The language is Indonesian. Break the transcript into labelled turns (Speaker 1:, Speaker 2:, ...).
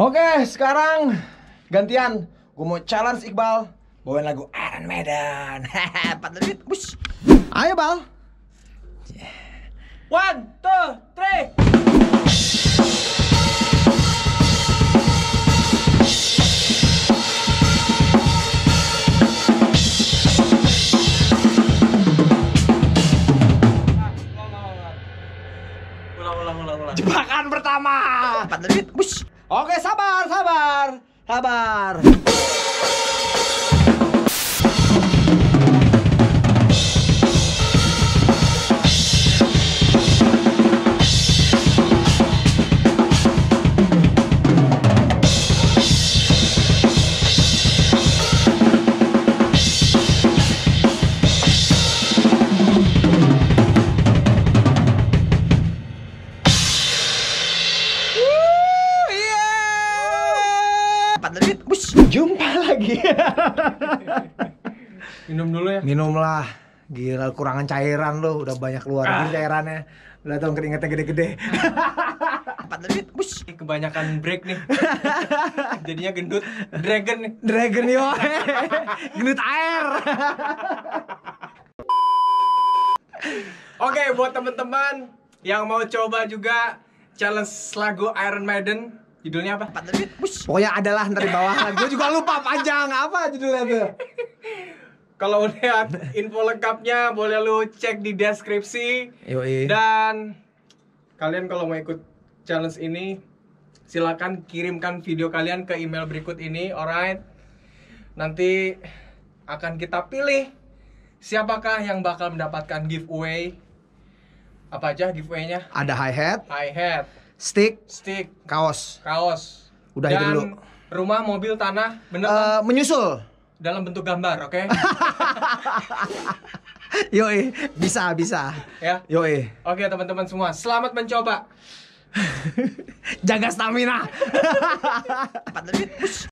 Speaker 1: Oke, sekarang gantian. Gue mau challenge Iqbal bawain lagu Iron Maiden. Empat menit, bus. Ayo, Bal.
Speaker 2: One, two, three.
Speaker 1: Jebakan pertama. Empat menit, bus. Oke, sabar, sabar. Sabar. Empat menit, bus. Jumpa lagi.
Speaker 2: Minum dulu ya.
Speaker 1: Minumlah. Gila kurangan cairan lo, udah banyak keluar
Speaker 2: Ah.
Speaker 1: cairannya. Udah tau keringetnya gede-gede. Empat menit, bus.
Speaker 2: Kebanyakan break nih. Jadinya gendut. Dragon nih.
Speaker 1: Dragon yo. Gendut air.
Speaker 2: Oke, buat teman-teman yang mau coba juga challenge lagu Iron Maiden, judulnya apa?
Speaker 1: Empat menit, bus. Pokoknya adalah ntar di bawah. Gue juga lupa panjang apa judulnya tuh.
Speaker 2: Kalau lihat info lengkapnya boleh lu cek di deskripsi
Speaker 1: Yoi.
Speaker 2: dan kalian kalau mau ikut challenge ini silakan kirimkan video kalian ke email berikut ini, alright? Nanti akan kita pilih siapakah yang bakal mendapatkan giveaway. Apa aja giveaway-nya?
Speaker 1: Ada hi hat,
Speaker 2: Hi hat,
Speaker 1: stick,
Speaker 2: stick,
Speaker 1: kaos.
Speaker 2: kaos.
Speaker 1: Udah
Speaker 2: Dan
Speaker 1: itu dulu.
Speaker 2: rumah, mobil, tanah, bener kan?
Speaker 1: Eh, menyusul.
Speaker 2: Dalam bentuk gambar, oke?
Speaker 1: Yoi, bisa, bisa.
Speaker 2: ya.
Speaker 1: Yoi.
Speaker 2: Oke teman-teman semua, selamat mencoba.
Speaker 1: Jaga stamina.